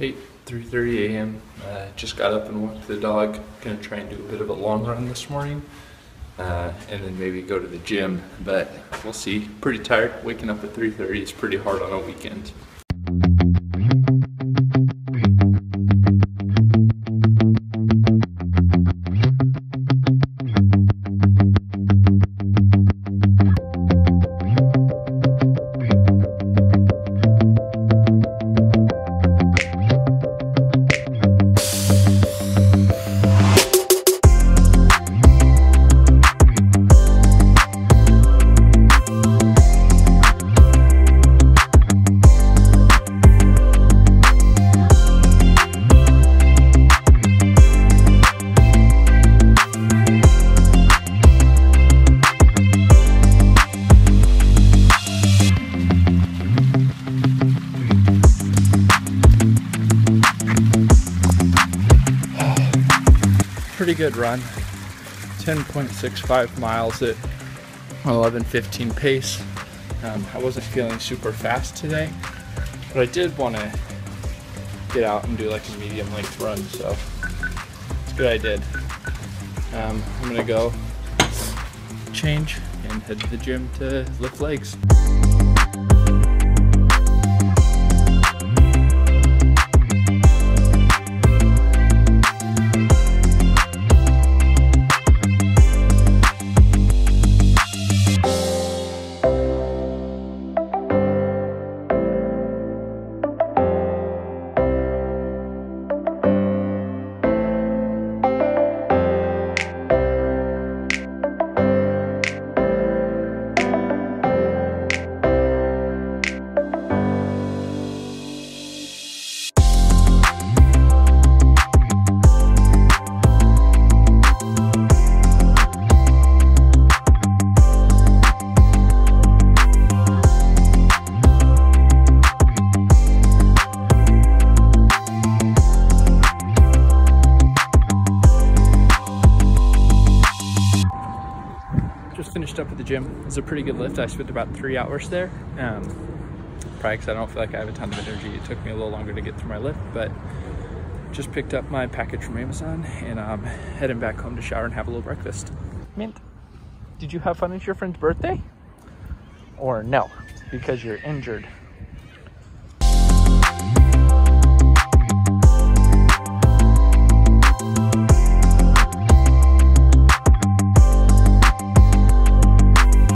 3.30 a.m. Uh, just got up and walked the dog. Gonna try and do a bit of a long run this morning. Uh, and then maybe go to the gym, but we'll see. Pretty tired. Waking up at 3.30 is pretty hard on a weekend. Pretty good run. 10.65 miles at 11:15 pace. Um, I wasn't feeling super fast today, but I did want to get out and do like a medium length run, so it's good I did. Um, I'm gonna go change and head to the gym to lift legs. Finished up at the gym. It was a pretty good lift. I spent about three hours there. Um, probably because I don't feel like I have a ton of energy. It took me a little longer to get through my lift, but just picked up my package from Amazon and I'm heading back home to shower and have a little breakfast. Mint, did you have fun at your friend's birthday? Or no, because you're injured?